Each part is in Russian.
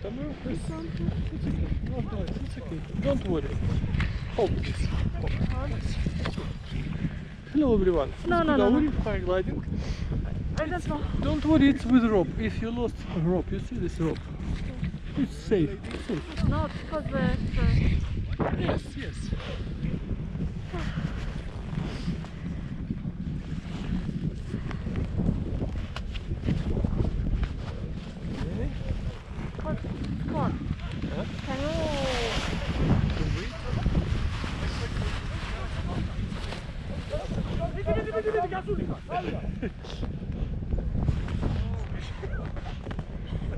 Camille, it's, it's okay. No, it's okay. Don't worry. Hold please. Hold. Hello everyone. No, no, no, no. Paragliding. I don't know. Don't worry, it's with rope. If you lost a rope, you see this rope. It's safe. It's safe. No, because the Yes, yes.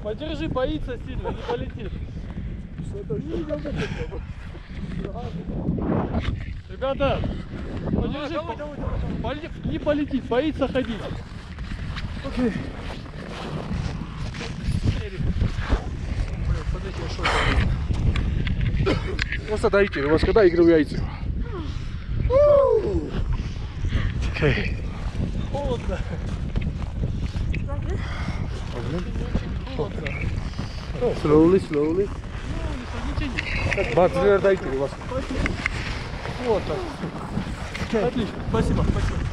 Подержи, боится сильно, не полетит. Ребята, подержи, по- поле- не полетит, боится ходить. Окей. Ось дайте, у вас когда игры в яйца? Окей. Холодно. Холодно. Slowly, slowly. Бацлер дайте у вас. Вот так. Отлично. Спасибо, спасибо.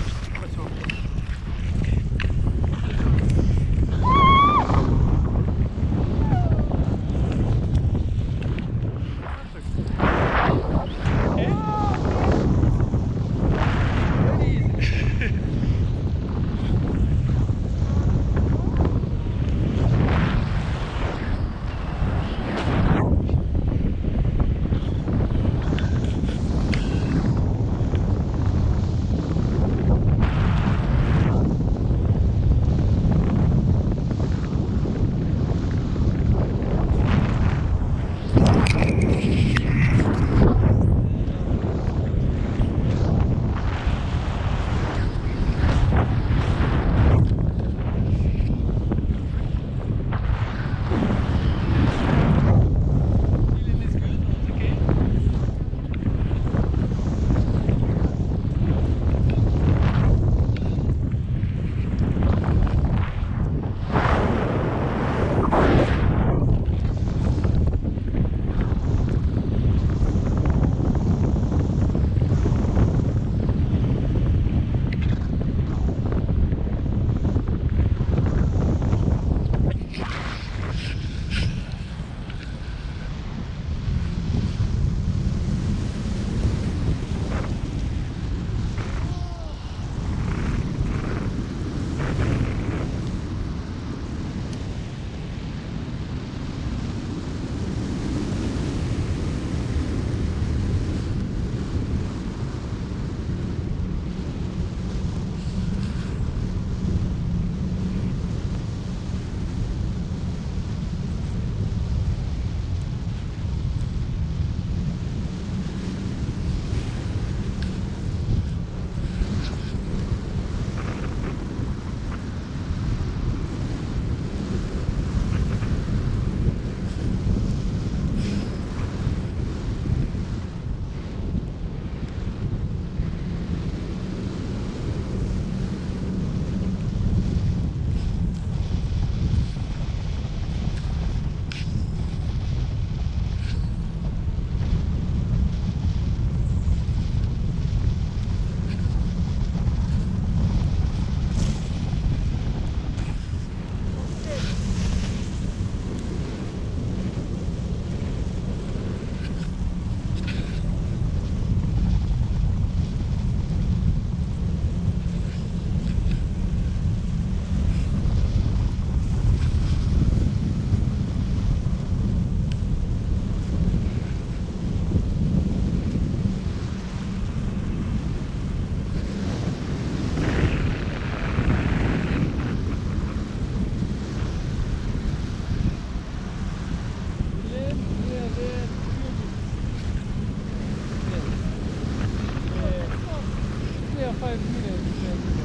five minutes.